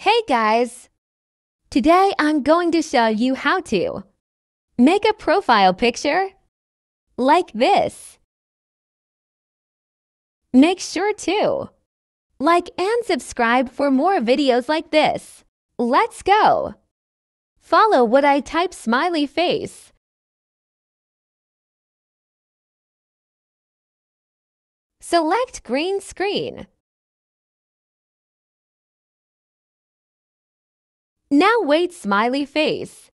Hey guys! Today I'm going to show you how to make a profile picture like this. Make sure to like and subscribe for more videos like this. Let's go! Follow what I type smiley face. Select green screen. Now wait smiley face.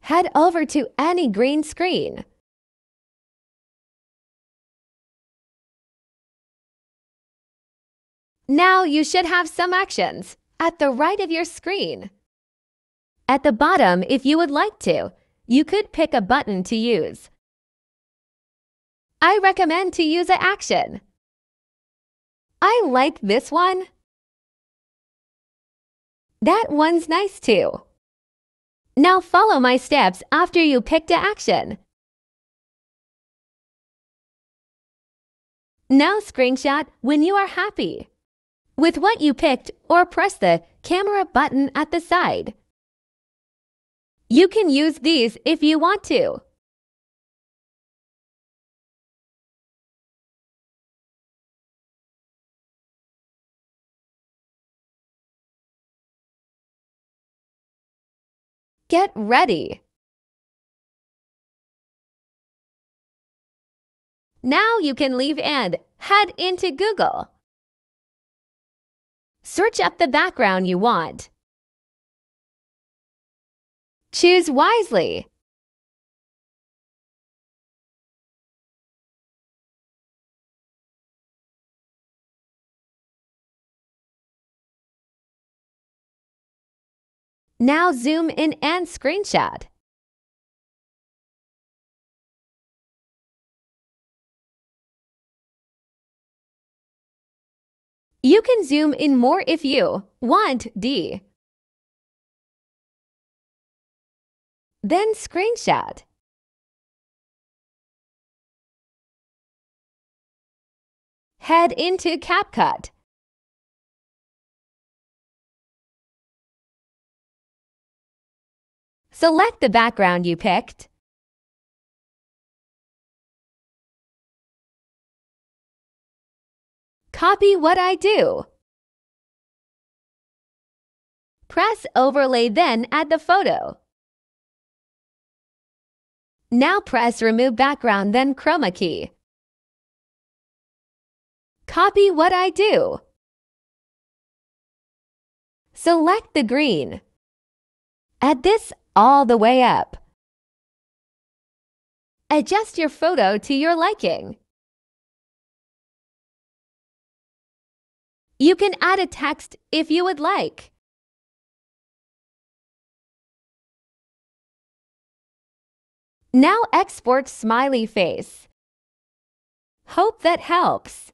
Head over to any green screen. Now you should have some actions at the right of your screen. At the bottom, if you would like to, you could pick a button to use. I recommend to use an action. I like this one. That one's nice too. Now follow my steps after you pick the action. Now screenshot when you are happy with what you picked or press the camera button at the side. You can use these if you want to. Get ready. Now you can leave and head into Google. Search up the background you want. Choose wisely. Now zoom in and screenshot. You can zoom in more if you want D. Then screenshot. Head into CapCut. Select the background you picked. Copy what I do. Press Overlay then add the photo. Now press Remove Background then Chroma key. Copy what I do. Select the green. Add this all the way up. Adjust your photo to your liking. You can add a text if you would like. Now export smiley face. Hope that helps.